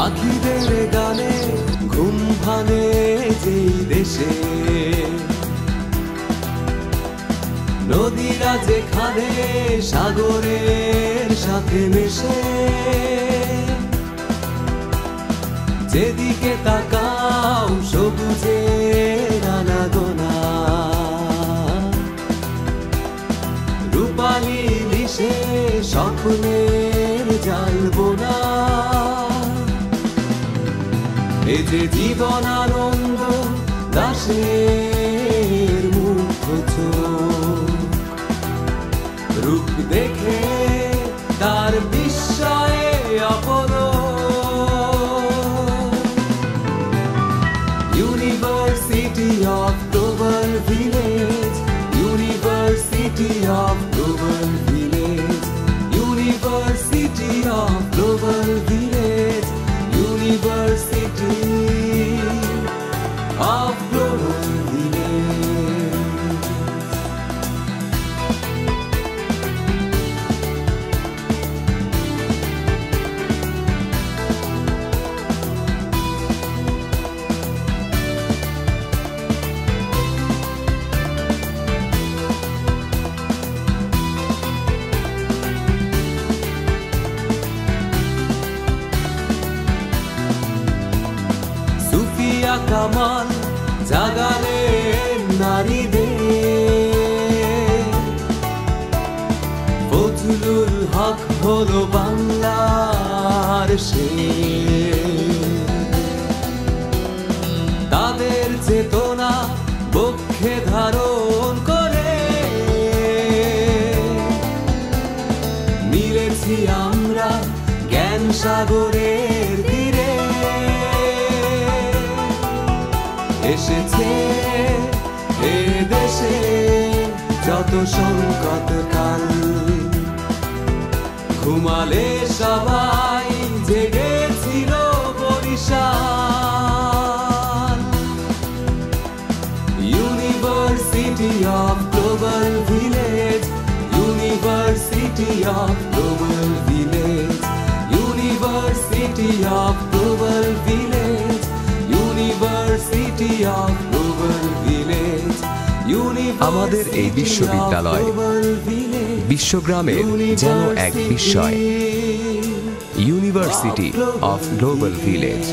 পাখিদের গানে ঘুম ভাঙে যেই দেশে। নদীরা যেখানে সাগরের সাথে মেশে, যেদিকে তাকাও সবুজের আনাগোনা রূপালি লিশে স্বপ্নের জাল এ যে জীবন আনন্দ, দাসের চোখ। রূপ দেখে তার বিস্ময়ে অপর university global village university of Kamal, জাগালেন নারীদের। ফজলুল হক হলো বাংলার সে তাদের চেতনা বক্ষে ধারণ করে। মিলেছি আমরা জ্ঞান সাগরের এসেছে, এ দেশে যত সংকট কাল। ঘুমালে সবাই জেগেছিল Barishal. University of global village university of global village university of আমাদের এই বিশ্ববিদ্যালয় বিশ্বগ্রামের যেন এক বিস্ময়। University of global village